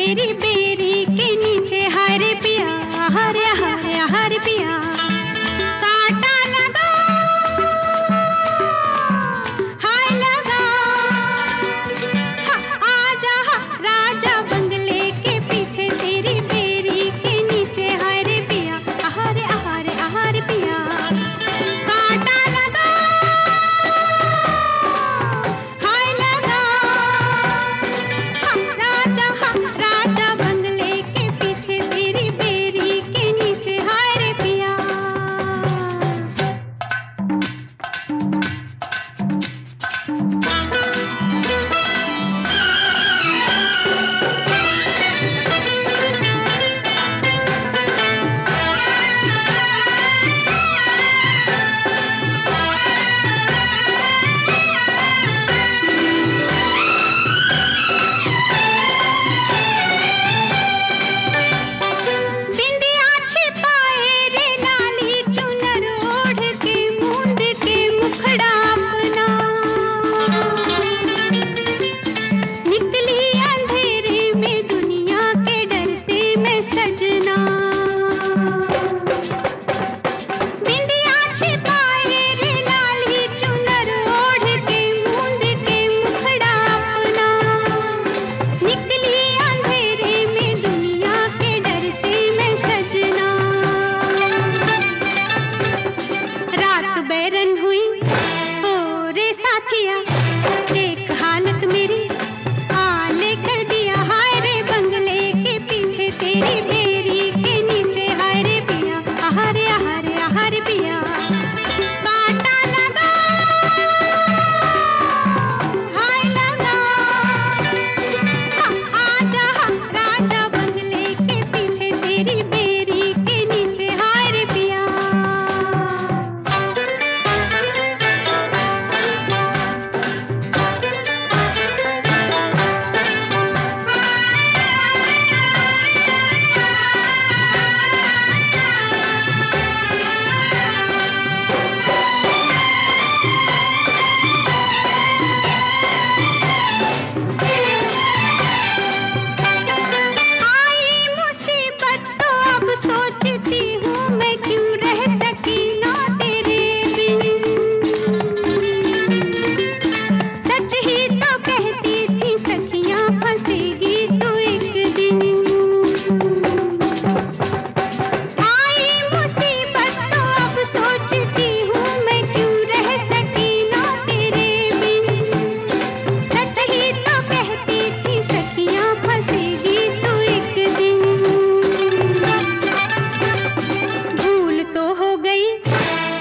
पीछे तेरी बेरी के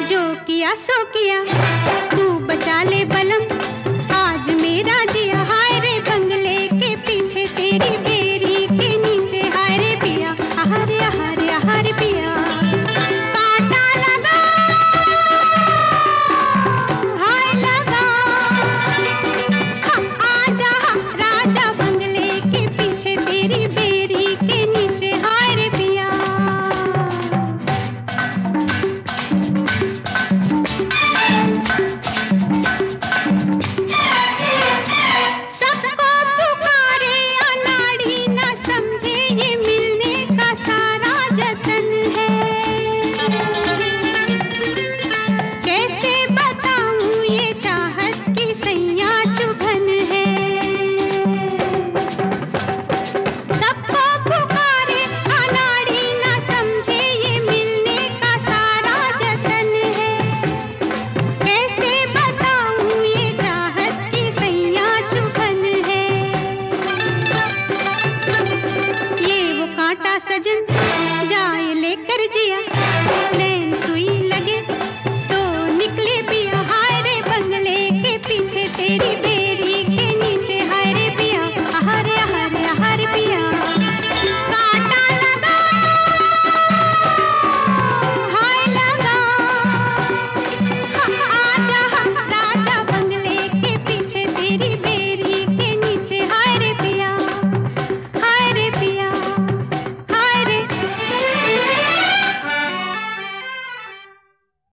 जो किया सो किया। तू बचा ले बलम, आज मेरा जिया। हाय रे बंगले के पीछे तेरी